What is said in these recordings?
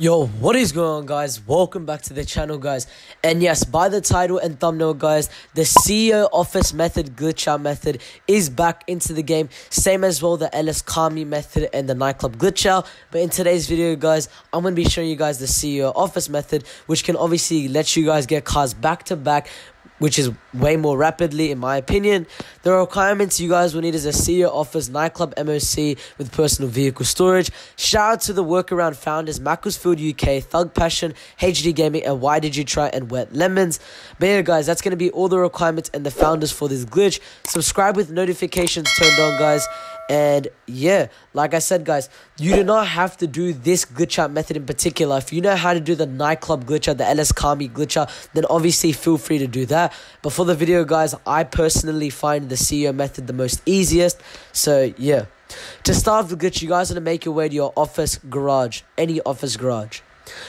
Yo, what is going on, guys? Welcome back to the channel, guys. And yes, by the title and thumbnail, guys, the CEO office method, glitch out method, is back into the game. Same as well, the LS Car Meet method and the nightclub glitch out. But in today's video, guys, I'm going to be showing you guys the CEO office method, which can obviously let you guys get cars back to back which is way more rapidly, in my opinion. The requirements you guys will need is a CEO office, nightclub MOC with personal vehicle storage. Shout out to the workaround founders, Macclesfield UK, Thug Passion, HD Gaming, and Why Did You Try and Wet Lemons. But yeah, guys, that's going to be all the requirements and the founders for this glitch. Subscribe with notifications turned on, guys. And yeah, like I said, guys, you do not have to do this glitch out method in particular. If you know how to do the nightclub glitch out, the LS Car Meet glitch out, then obviously feel free to do that. But for the video, guys, I personally find the CEO method the most easiest. So yeah. To start the glitch, you guys are going to make your way to your office garage, any office garage.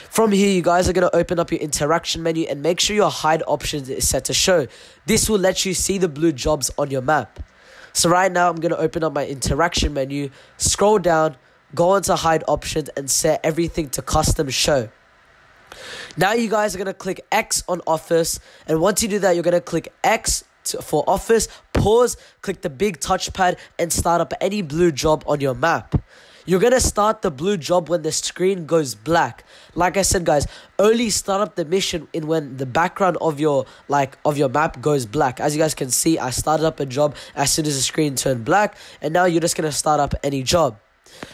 From here, you guys are going to open up your interaction menu and make sure your hide options is set to show. This will let you see the blue jobs on your map. So right now I'm going to open up my interaction menu, scroll down, go into hide options and set everything to custom show. Now you guys are going to click X on office and once you do that you're going to click X to, for office, pause, click the big touchpad and start up any blue job on your map. You're gonna start the blue job when the screen goes black. Like I said, guys, only start up the mission in when the background of your like of your map goes black. As you guys can see, I started up a job as soon as the screen turned black, and now you're just gonna start up any job.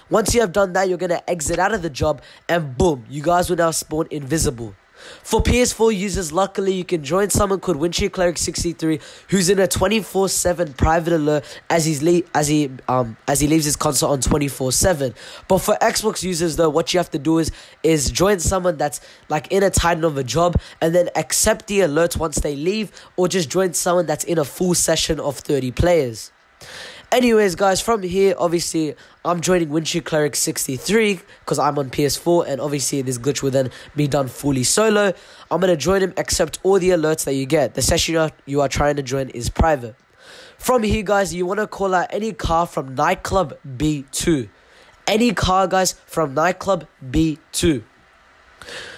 Once you have done that, you're gonna exit out of the job, and boom, you guys will now spawn invisible. For PS4 users, luckily you can join someone called Windshield Cleric 63 who's in a 24/7 private alert as he's le- as he um as he leaves his console on 24/7. But for Xbox users though, what you have to do is is join someone that's like in a titan of a job and then accept the alerts once they leave or just join someone that's in a full session of 30 players. Anyways, guys, from here, obviously, I'm joining Windshield Cleric 63 because I'm on PS4, and obviously, this glitch will then be done fully solo. I'm going to join him, accept all the alerts that you get. The session you are, trying to join is private. From here, guys, you want to call out any car from Nightclub B2. Any car, guys, from Nightclub B2.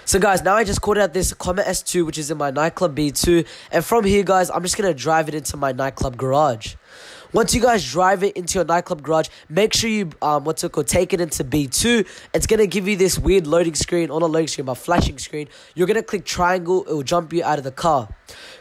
So guys, now I just called out this Comet S2, which is in my nightclub B2. And from here, guys, I'm just going to drive it into my nightclub garage. Once you guys drive it into your nightclub garage, make sure you, um, what's it called, take it into B2. It's to give you this weird loading screen, or not loading screen, but flashing screen. You're to click triangle, it will jump you out of the car.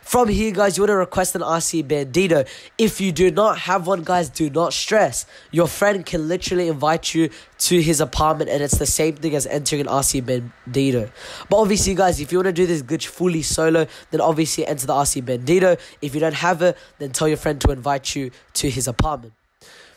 From here, guys, you want to request an RC Bandito. If you do not have one, guys, do not stress. Your friend can literally invite you to his apartment, and it's the same thing as entering an RC Bandito. But obviously, guys, if you want to do this glitch fully solo, then obviously enter the RC Bandito. If you don't have it, then tell your friend to invite you to his apartment.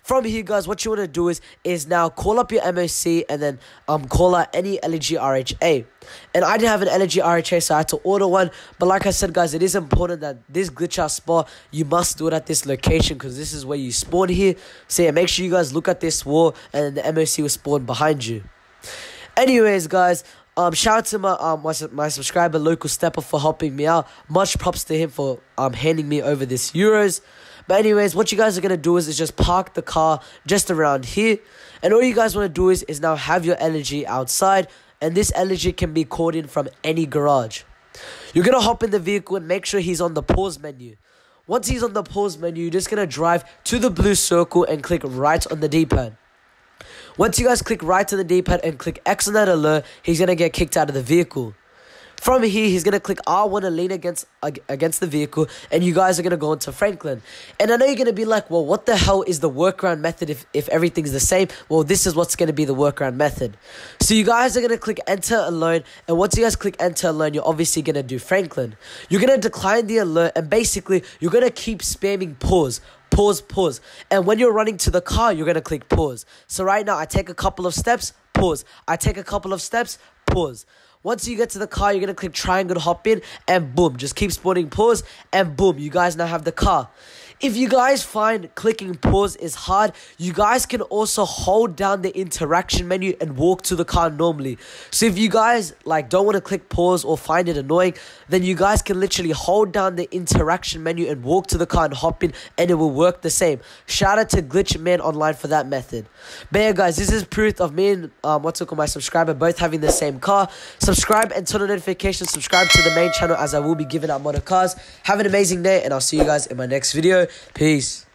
From here, guys, what you want to do is is now call up your MOC and then um call out any Elegy RH8. And I didn't have an Elegy RH8, so I had to order one. But like I said, guys, it is important that this glitch out spot, you must do it at this location because this is where you spawn here. So yeah, make sure you guys look at this wall and the MOC will spawn behind you. Anyways, guys, um, shout out to my um my, my subscriber local stepper for helping me out. Much props to him for um handing me over this euros. But anyways, what you guys are gonna do is, is just park the car just around here, and all you guys want to do is is now have your energy outside, and this energy can be called in from any garage. You're gonna hop in the vehicle and make sure he's on the pause menu. Once he's on the pause menu, you're just gonna drive to the blue circle and click right on the D-pad. Once you guys click right on the D-pad and click X on that alert, he's gonna get kicked out of the vehicle. From here, he's gonna click R1 and lean against against the vehicle, and you guys are gonna go into Franklin. And I know you're gonna be like, well, what the hell is the workaround method if, if everything's the same? Well, this is what's gonna be the workaround method. So you guys are gonna click enter alone, and once you guys click enter alone, you're obviously gonna do Franklin. You're gonna decline the alert, and basically you're gonna keep spamming pause, pause, pause. And when you're running to the car, you're gonna click pause. So right now, I take a couple of steps, pause. I take a couple of steps, pause. Once you get to the car, you're gonna click triangle hop in, and boom, just keep spawning pause, and boom, you guys now have the car. If you guys find clicking pause is hard, you guys can also hold down the interaction menu and walk to the car normally. So if you guys like don't want to click pause or find it annoying, then you guys can literally hold down the interaction menu and walk to the car and hop in and it will work the same. Shout out to Glitch Man Online for that method. But yeah guys, this is proof of me and um, what's it called, my subscriber both having the same car. Subscribe and turn on notifications, subscribe to the main channel as I will be giving out motor cars. Have an amazing day and I'll see you guys in my next video. Peace.